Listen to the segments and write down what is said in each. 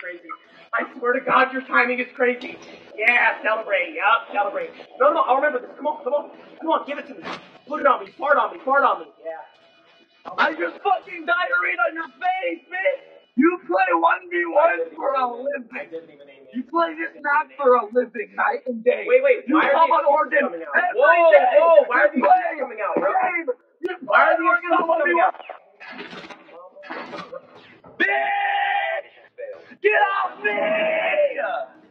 crazy. I swear to God, your timing is crazy. Yeah, celebrate. Yup, celebrate. No, no, I'll remember this. Come on, come on. Come on, give it to me. Put it on me. Fart on me. Fart on me. Yeah. I just fucking diarrhea on your face, bitch! You play 1v1 for a I living! didn't even name it. You play this map for a living, night and day! Wait, wait. You Why are come on Oregon coming out? every Whoa, day. whoa, why are You play coming out, bro? game. You Why are the play coming out? Bitch! Get off me!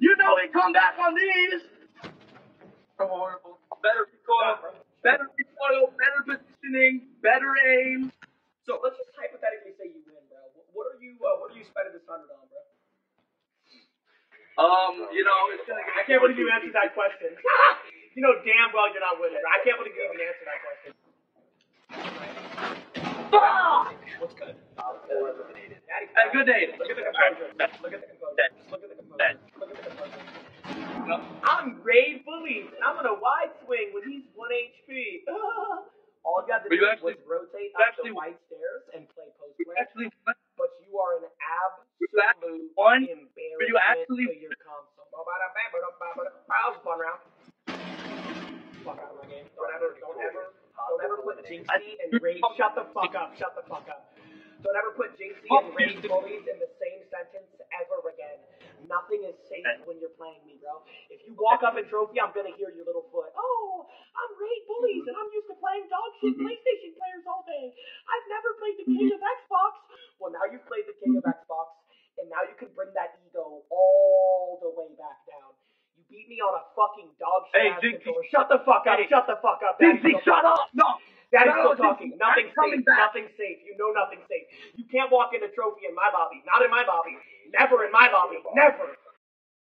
You know we come back on these! Horrible. Better recoil, better recoil, better positioning, better aim. So let's just hypothetically say you win, bro. What- What are you? Uh, what are you spending this hundred on, bro? Um, you know, it's gonna get I can't believe you answered that question. you know damn well you're not winning. Bro. I can't believe you even answered that question. Fuck! What's good? Daddy, Hey, good day. Look at I'm Ray Bullies, and I'm gonna wide swing when he's one HP. All you had to But do actually- was rotate up actually- the white stairs and play post actually, But you are an absolute embarrassment But you actually- to your console. That was a fun round. Fuck out of my game. Don't ever, don't ever, don't ever put Jynxzi and Rage. Shut the fuck up. Shut the fuck up. Don't ever put Jynxzi and Rage bullies in the Nothing is safe when you're playing me, bro. If you walk up in trophy, I'm gonna hear your little foot. Oh, I'm Raid Bullies, and I'm used to playing dog shit mm-hmm. PlayStation players all day. I've never played the king of mm-hmm. Xbox. Well, now you've played the king of mm-hmm. Xbox, and now you can bring that ego all the way back down. You beat me on a fucking dog shit Hey, controller. Shut the fuck up. Hey. Shut the fuck up. Daddy's Dixie, shut up! No! Daddy's No, still talking. Dixie, Nothing's safe. back. Nothing's safe. You know nothing's safe. You can't walk into trophy in my lobby. Not in my lobby. Never in my lobby. Never.